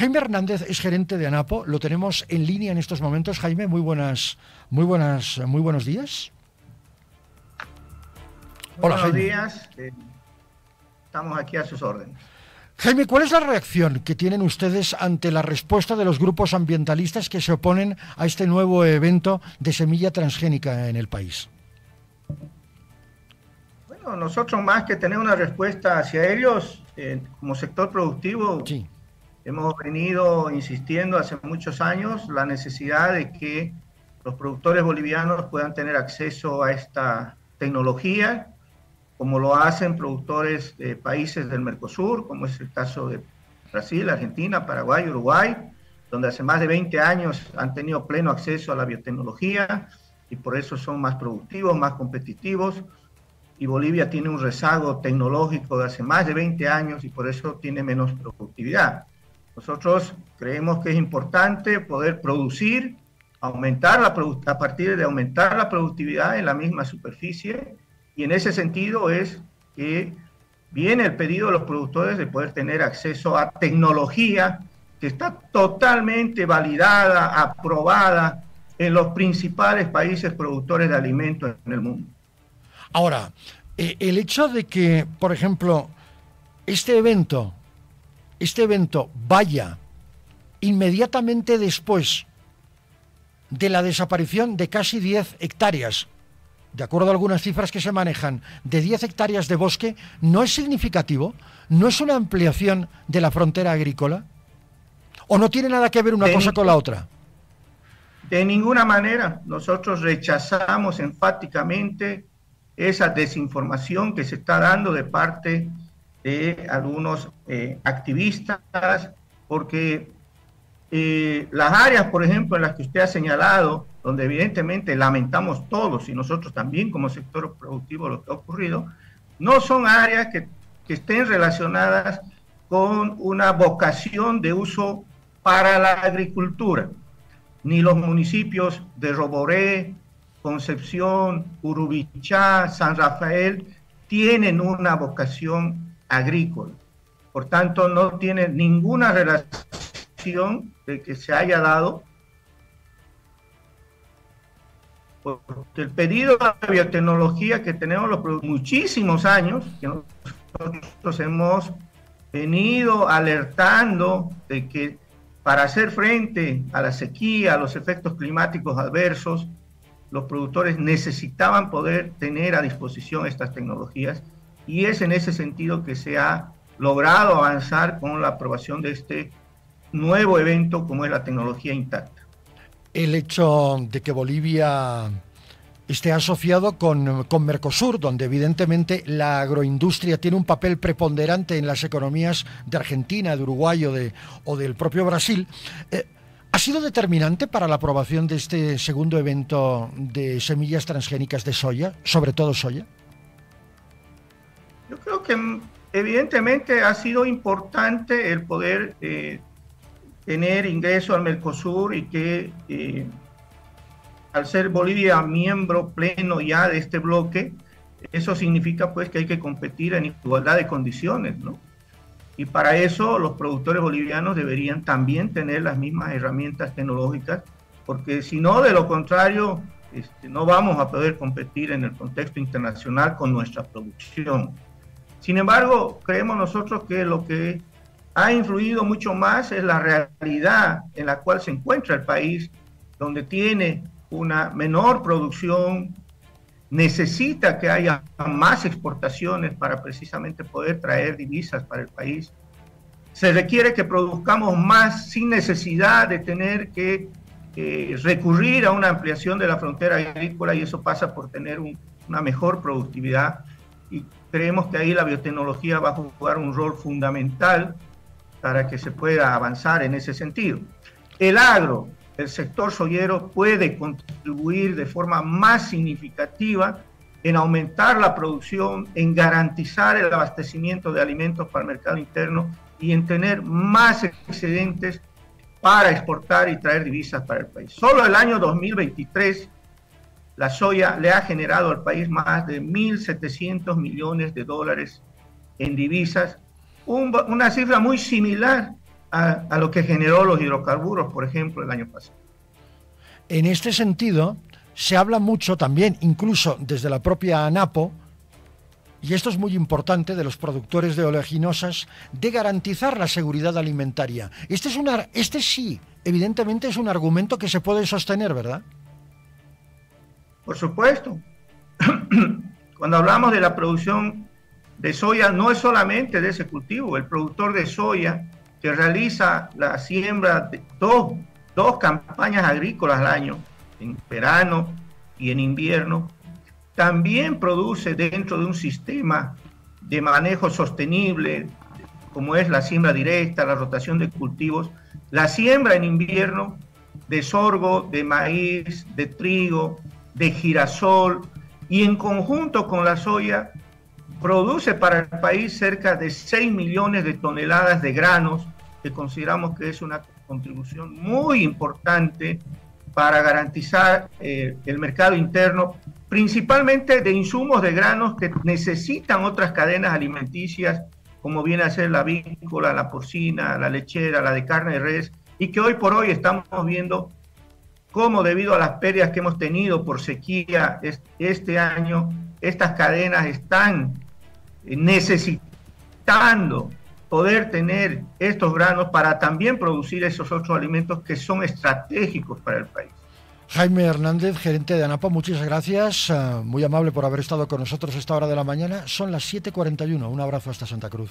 Jaime Hernández es gerente de ANAPO, lo tenemos en línea en estos momentos. Jaime, muy buenas, muy buenas, muy buenos días. Hola, buenos días. Eh, estamos aquí a sus órdenes. Jaime, ¿cuál es la reacción que tienen ustedes ante la respuesta de los grupos ambientalistas que se oponen a este nuevo evento de semilla transgénica en el país? Bueno, nosotros más que tener una respuesta hacia ellos, eh, como sector productivo, hemos venido insistiendo hace muchos años la necesidad de que los productores bolivianos puedan tener acceso a esta tecnología como lo hacen productores de países del Mercosur, como es el caso de Brasil, Argentina, Paraguay, Uruguay, donde hace más de 20 años han tenido pleno acceso a la biotecnología y por eso son más productivos, más competitivos. Y Bolivia tiene un rezago tecnológico de hace más de 20 años y por eso tiene menos productividad. Nosotros creemos que es importante poder producir, aumentar la a partir de aumentar la productividad en la misma superficie y en ese sentido es que viene el pedido de los productores de poder tener acceso a tecnología que está totalmente validada, aprobada en los principales países productores de alimentos en el mundo. Ahora, eh, el hecho de que, por ejemplo, este evento, este evento vaya inmediatamente después de la desaparición de casi 10 hectáreas de acuerdo a algunas cifras que se manejan, de 10 hectáreas de bosque, ¿no es significativo? ¿No es una ampliación de la frontera agrícola? ¿O no tiene nada que ver una cosa con la otra? De ninguna manera. Nosotros rechazamos enfáticamente esa desinformación que se está dando de parte de algunos eh, activistas, porque eh, las áreas, por ejemplo, en las que usted ha señalado, donde evidentemente lamentamos todos y nosotros también como sector productivo lo que ha ocurrido, no son áreas que, estén relacionadas con una vocación de uso para la agricultura. Ni los municipios de Roboré, Concepción, Urubichá, San Rafael tienen una vocación agrícola. Por tanto, no tienen ninguna relación de que se haya dado porque el pedido de biotecnología que tenemos los muchísimos años, que nosotros hemos venido alertando de que para hacer frente a la sequía, a los efectos climáticos adversos, los productores necesitaban poder tener a disposición estas tecnologías y es en ese sentido que se ha logrado avanzar con la aprobación de este nuevo evento como es la tecnología intacta el hecho de que Bolivia esté asociado con, Mercosur, donde evidentemente la agroindustria tiene un papel preponderante en las economías de Argentina, de Uruguay o, de, o del propio Brasil. Eh, ¿Ha sido determinante para la aprobación de este segundo evento de semillas transgénicas de soya, sobre todo soya? Yo creo que mm, evidentemente ha sido importante el poder eh, tener ingreso al Mercosur y que eh, al ser Bolivia miembro pleno ya de este bloque, eso significa pues que hay que competir en igualdad de condiciones, ¿no? Y para eso los productores bolivianos deberían también tener las mismas herramientas tecnológicas, porque si no, de lo contrario, este, no vamos a poder competir en el contexto internacional con nuestra producción. Sin embargo, creemos nosotros que lo que ha influido mucho más en la realidad en la cual se encuentra el país, donde tiene una menor producción, necesita que haya más exportaciones para precisamente poder traer divisas para el país. Se requiere que produzcamos más sin necesidad de tener que eh, recurrir a una ampliación de la frontera agrícola y eso pasa por tener una mejor productividad y creemos que ahí la biotecnología va a jugar un rol fundamental para que se pueda avanzar en ese sentido. El agro, el sector soyero puede contribuir de forma más significativa en aumentar la producción, en garantizar el abastecimiento de alimentos para el mercado interno y en tener más excedentes para exportar y traer divisas para el país. Solo el año 2023 la soya le ha generado al país más de 1.700 millones de dólares en divisas una cifra muy similar a, lo que generó los hidrocarburos, por ejemplo, el año pasado. En este sentido, se habla mucho también, incluso desde la propia ANAPO, y esto es muy importante de los productores de oleaginosas, de garantizar la seguridad alimentaria. Este, es una, este sí, evidentemente es un argumento que se puede sostener, ¿verdad? Por supuesto. Cuando hablamos de la producción de soya, no es solamente de ese cultivo. El productor de soya que realiza la siembra de dos, dos campañas agrícolas al año, en verano y en invierno, también produce dentro de un sistema de manejo sostenible, como es la siembra directa, la rotación de cultivos, la siembra en invierno de sorgo, de maíz, de trigo, de girasol, y en conjunto con la soya produce para el país cerca de 6 millones de toneladas de granos, que consideramos que es una contribución muy importante para garantizar eh, el mercado interno, principalmente de insumos de granos que necesitan otras cadenas alimenticias, como viene a ser la avícola, la porcina, la lechera, la de carne de res, y que hoy por hoy estamos viendo cómo debido a las pérdidas que hemos tenido por sequía este año, estas cadenas están necesitando poder tener estos granos para también producir esos otros alimentos que son estratégicos para el país. Jaime Hernández, gerente de ANAPO, muchas gracias. Eh, muy amable por haber estado con nosotros esta hora de la mañana. Son las 7.41. Un abrazo hasta Santa Cruz.